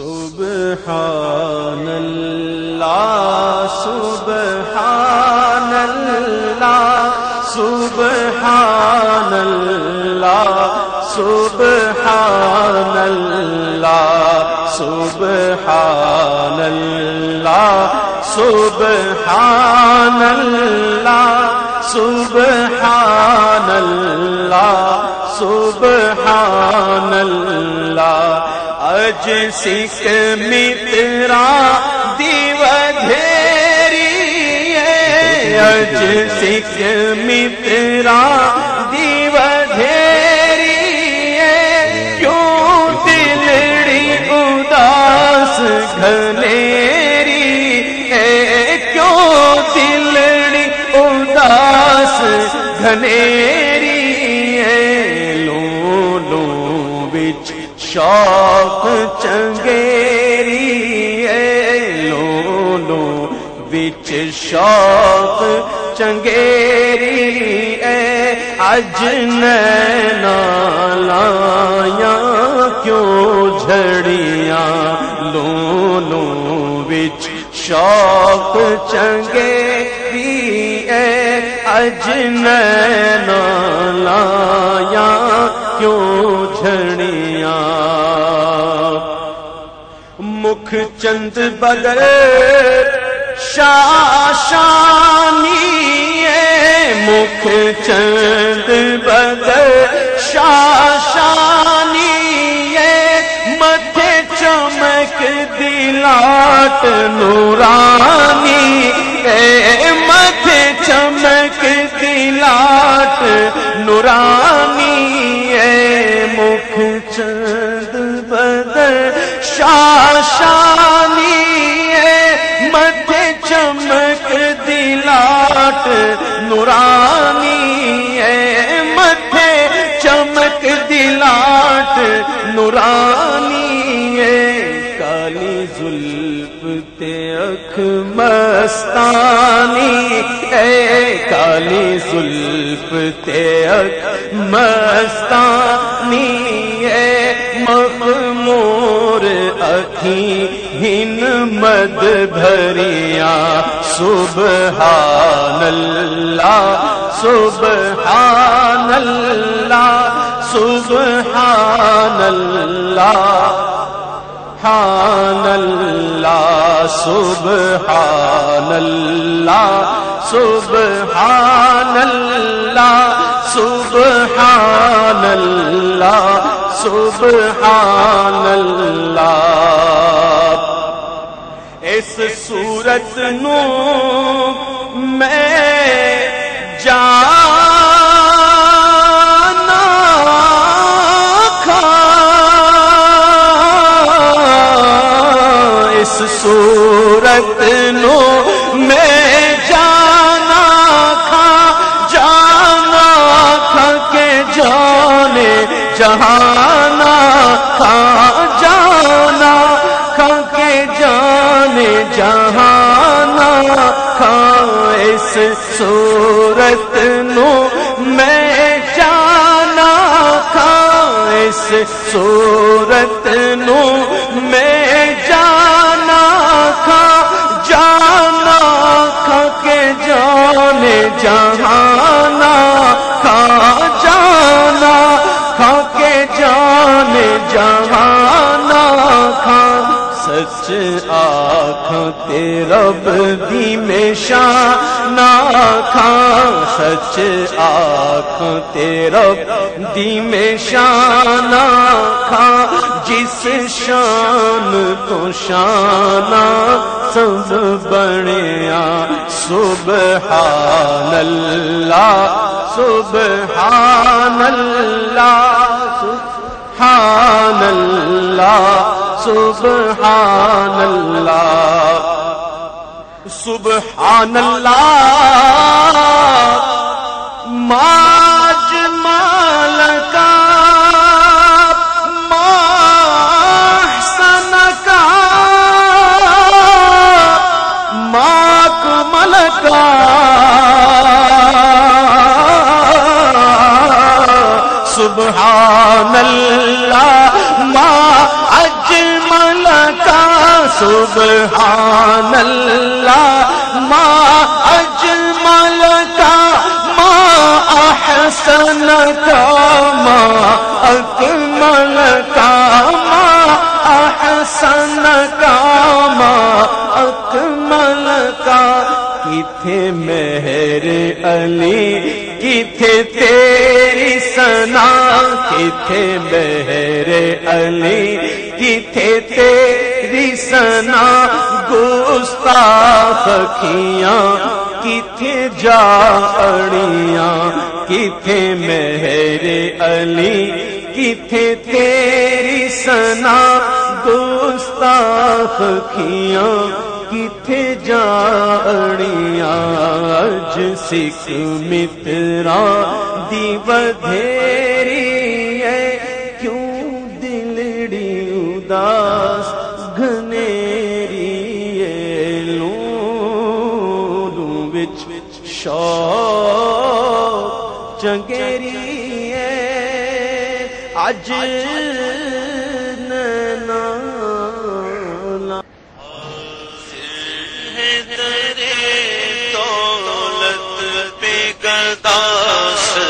सुबहान अल्लाह सुबहान अल्लाह सुबहान अल्लाह सुबहान अल्लाह सुबहान अल्लाह सुबहान अल्लाह सुबहान अल्लाह सुबहान अज सिख मित्रा दिवधेरी अज सिख मित्रा दिवधेरी क्यों दिलड़ी उदास घनेरी क्यों दिलड़ी उदास घनेरी शौक चंगेरी ऐ अजन नालाया क्यों झड़िया लोनो विच शौक चंगेरी ऐ अजन नालाया क्यों झड़िया मुख चंद बदल शाशानी मुख चंद बगल शाशानी मथे चमक दिलाट नूरानी। मथे चमक दिलाट नूरानी। मुख चंद बदल शाशानी दिलाट है, मथे चमक दिलाट। नूरानी काली जुल्फ ते अख मस्तानी है, काली जुल्फ ते अख मस्तानी ए मखमूर अखी हिन मद भरिया सुबहानल्लाह सुबहानल्लाह सुबहानल्लाह हानल्ला सुबहानल्लाह सुबहानल्लाह सुबहानल्लाह सुबहानल्लाह। ਇਸ ਸੂਰਤ ਨੂੰ ਮੈਂ ਜਾਣਾ ਇਸ ਸੂਰਤ ਨੂੰ ਮੈਂ ਜਾਣਾ ਖਾ। ਜਾਣਾ ਖਾ ਕੇ ਜਾਣੇ ਜਹਾਂ जहाना खा इस सूरत नु मैं जाना खा इस सूरत नु मैं जाना खा जाना खा के जाने जहाना खा जाना खा के जाने जहाना खा सच ते रब दी में शाना खा, सच आख, ते रब दी में शाना खा, जिस शान तो शाना सब बनिया सुबहान अल्लाह सुबहान अल्लाह सुबहान अल्लाह माज मालका माहसन का माक मलका सुबहान अल्लाह सुबहान अल्लाह माँ अजमल का, माँ अहसन का, माँ अकमल का, माँ अहसन का, माँ अकमल का। किथे मेहर अली, किथे तेरी सना, किथे मेहर अली, किथे तेरी सना गुस्ताख खियाँ किथे जा अड़ियाँ किथे मेहर अली, किथे तेरी सना गुस्ताख खियाँ किथे जाड़िया अज सिख मित्रा दी बधेरी चंगेरी है। अज नैना दौलत पे गदा सरकार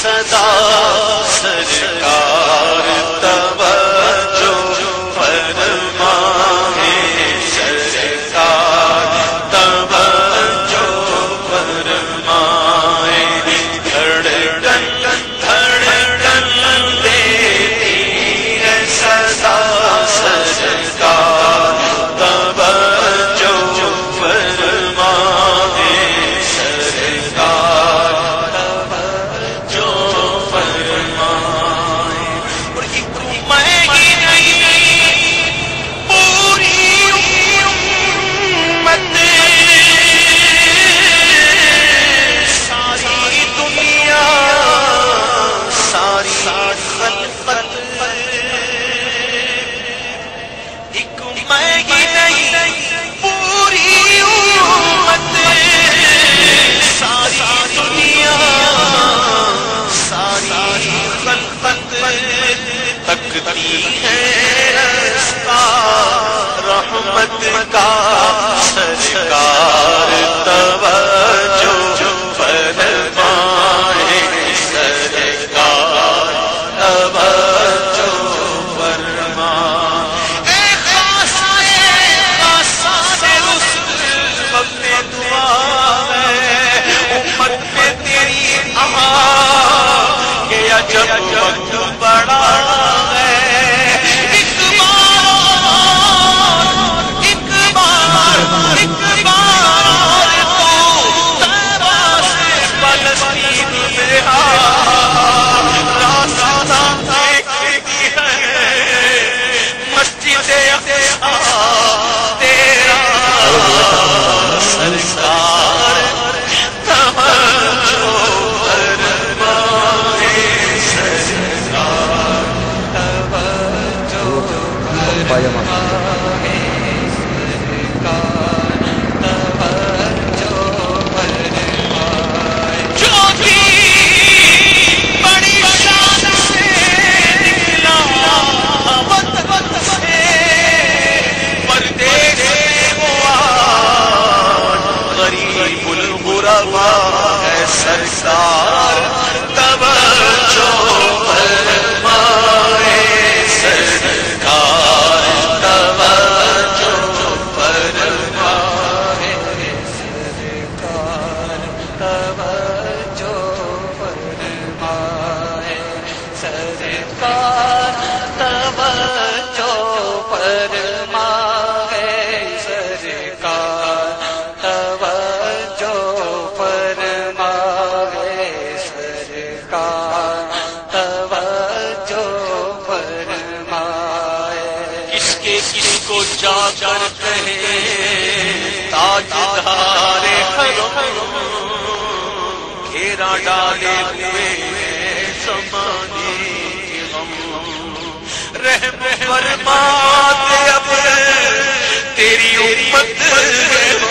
सदा सरकार तकती है रास्ता रहमत का सरकार तवज्जो इसको जाकर कहे, ताजदारे घेरा डाले हुए समाने के रहम फरमा दे अब, तेरी उम्मत